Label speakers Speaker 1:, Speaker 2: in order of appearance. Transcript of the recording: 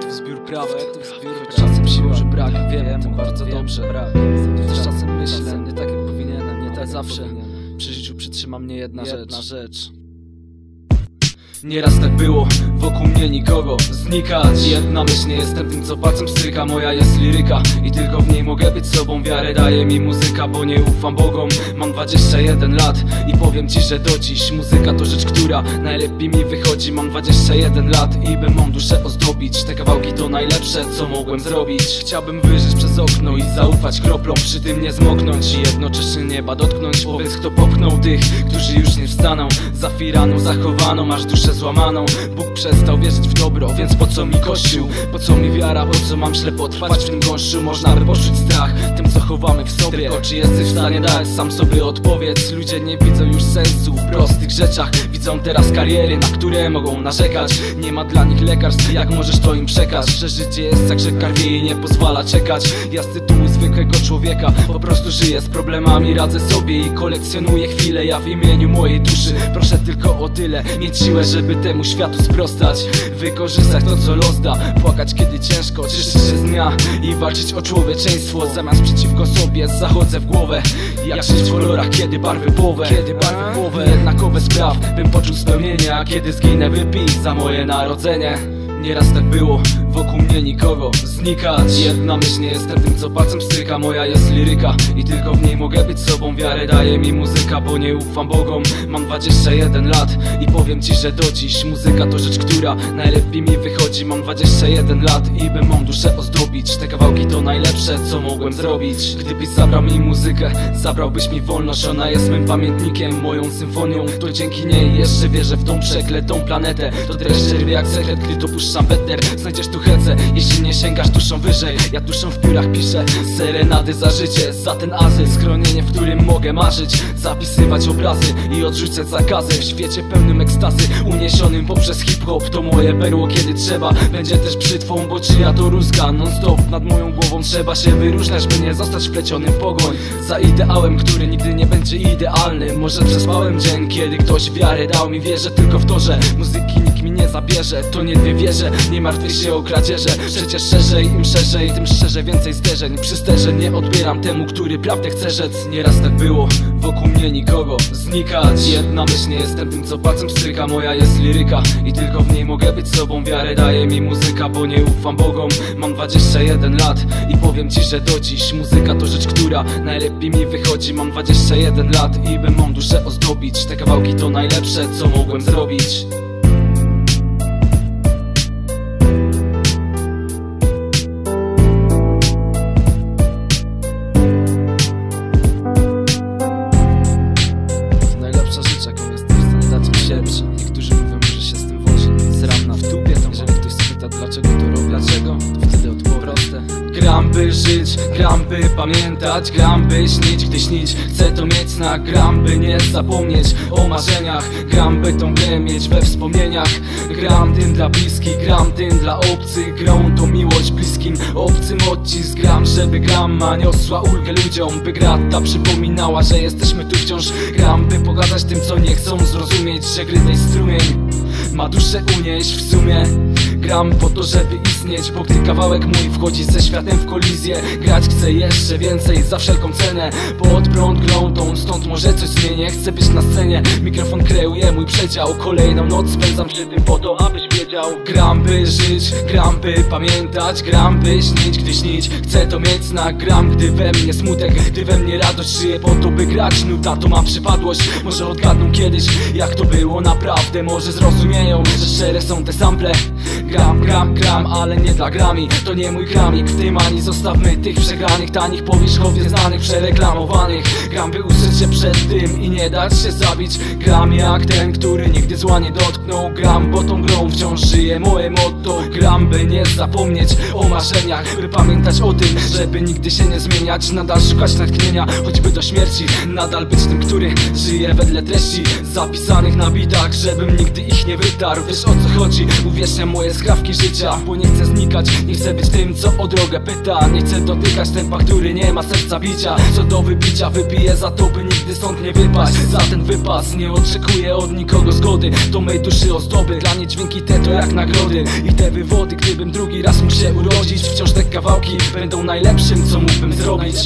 Speaker 1: Poetów zbiór prawd, zbiór czasem siłą, że brak. Wiem to bardzo dobrze. brak. Też czasem myślę, nie tak jak powinienem Nie tak zawsze. Przy życiu przytrzyma mnie jedna rzecz Nieraz tak było, wokół mnie nikogo znikać. Jedna myśl, nie jestem tym co palcem stryka. Moja jest liryka i tylko w niej mogę być sobą. Wiarę daje mi muzyka, bo nie ufam Bogom. Mam 21 lat i powiem ci, że do dziś Muzyka to rzecz, która najlepiej mi wychodzi. Mam 21 lat i bym mą duszę ozdobić. Te kawałki to najlepsze, co mogłem zrobić. Chciałbym wyjrzeć przez okno i zaufać kroplom. Przy tym nie zmoknąć i jednocześnie nieba dotknąć. Powiedz kto popchnął tych, którzy już nie wstaną? Zafiraną, zachowaną, masz duszę Bóg przestał wierzyć w dobro, więc po co mi kościół? Po co mi wiara, po co mam ślepo trwać w tym gąszczu? Można by poczuć strach tym co chowamy w sobie. Tylko czy jesteś w stanie dać, sam sobie odpowiedz? Ludzie nie widzą już sensu w prostych rzeczach Widzą teraz kariery, na które mogą narzekać. Nie ma dla nich lekarstw, jak możesz to im przekaz Że życie jest jak rzeka i nie pozwala czekać. Ja z tytułu zwykłego człowieka po prostu żyję z problemami Radzę sobie i kolekcjonuję chwile. Ja w imieniu mojej duszy proszę tylko o tyle. Mieć siłę, żeby temu światu sprostać. Wykorzystać to co los da. Płakać kiedy ciężko, cieszyć się dnia I walczyć o człowieczeństwo. Zamiast przeciwko sobie zachodzę w głowę. Jak żyć w kolorach, kiedy barwy połowę. Kiedy barwy połowę, jednakowe spraw Bym poczuł spełnienia Kiedy zginę wypij za moje narodzenie Nieraz tak było, wokół mnie nikogo znikać. Jedna myśl, nie jestem tym co palcem stryka. Moja jest liryka i tylko w niej mogę być sobą. Wiarę daje mi muzyka, bo nie ufam Bogom. Mam 21 lat i powiem ci, że do dziś Muzyka to rzecz, która najlepiej mi wychodzi. Mam 21 lat i bym mą duszę ozdobić. Te kawałki to najlepsze, co mogłem zrobić. Gdybyś zabrał mi muzykę, zabrałbyś mi wolność. Ona jest mym pamiętnikiem, moją symfonią. To dzięki niej jeszcze wierzę w tą przekletą planetę. To dreszcz czerwie jak sekret, gdy dopuszczam weter Znajdziesz tu hece, jeśli nie sięgasz duszą wyżej. Ja duszą w piórach piszę serenady za życie. Za ten azyl, schronienie, w którym mogę marzyć. Zapisywać obrazy i odrzucać zakazy. W świecie pełnym ekstazy, uniesionym poprzez hip-hop. To moje perło, kiedy trzeba, będzie też brzytwą Bo czyja to rózga, non stop nad moją głową Trzeba się wyróżniać, by nie zostać wplecionym w pogoń. Za ideałem, który nigdy nie będzie idealny. Może przespałem dzień, kiedy ktoś wiarę dał mi. Wierzę tylko w to, że muzyki nikt mi nie zabierze. To nie dwie wieże, nie martwię się o kradzieże. Przecież szerzej, im szerzej, tym szczerze więcej zderzeń. Przy sterze nie odbieram temu, który prawdę chce rzec. Nieraz tak było, wokół mnie nikogo znikać. Jedna myśl, nie jestem tym co palcem stryka. Moja jest liryka i tylko w niej mogę być sobą. Wiarę daje mi muzyka, bo nie ufam Bogom. Mam 21 lat i powiem ci, że do dziś Muzyka to rzecz, która najlepiej mi wychodzi. Mam 21 lat i bym mą duszę ozdobić. Te kawałki to najlepsze, co mogłem zrobić gram by pamiętać Gram by śnić, gdy śnić. Chcę to mieć na gram by nie zapomnieć o marzeniach. Gram by tą grę mieć we wspomnieniach. Gram tym dla bliskich, gram tym dla obcych Grą to miłość bliskim, obcym odcisk. Gram, żeby grama niosła ulgę ludziom By gra ta przypominała, że jesteśmy tu wciąż. Gram, by pokazać tym co nie chcą zrozumieć Że gry tej strumień ma duszę unieść w sumie. Gram po to, żeby istnieć Bo gdy kawałek mój wchodzi ze światem w kolizję Grać chcę jeszcze więcej za wszelką cenę. Pod prąd glądą, stąd może coś zmienię. Chcę być na scenie, mikrofon kreuje mój przedział. Kolejną noc spędzam przy tym po to, abyś wiedział. Gram by żyć, gram by pamiętać Gram by śnić, gdy śnić Chcę to mieć znak, gram gdy we mnie smutek Gdy we mnie radość, żyję po to by grać Nuta to ma przypadłość, może odgadną kiedyś Jak to było. Naprawdę, może zrozumieją Że szczere są te sample. Gram, gram, gram, ale nie dla grami. To nie mój kramik, w tym ani zostawmy tych przegranych Tanich powierzchownie znanych, przereklamowanych. Gram by usłyszeć się przed tym i nie dać się zabić. Gram jak ten, który nigdy zła nie dotknął. Gram, bo tą grą wciąż żyje moje motto. Gram, by nie zapomnieć o marzeniach By pamiętać o tym, żeby nigdy się nie zmieniać. Nadal szukać natchnienia, choćby do śmierci. Nadal być tym, który żyje wedle treści Zapisanych na bitach, żebym nigdy ich nie Wiesz o co chodzi, uwierzcie moje skrawki życia Bo nie chcę znikać, nie chcę być tym, co o drogę pyta. Nie chcę dotykać tempa, który nie ma serca bicia. Co do wypicia, wypiję za to, by nigdy stąd nie wypaść. Za ten wypas nie oczekuję od nikogo zgody. To mej duszy ozdoby, dla mnie dźwięki te to jak nagrody. I te wywody, gdybym drugi raz mógł się urodzić Wciąż te kawałki będą najlepszym co mógłbym zrobić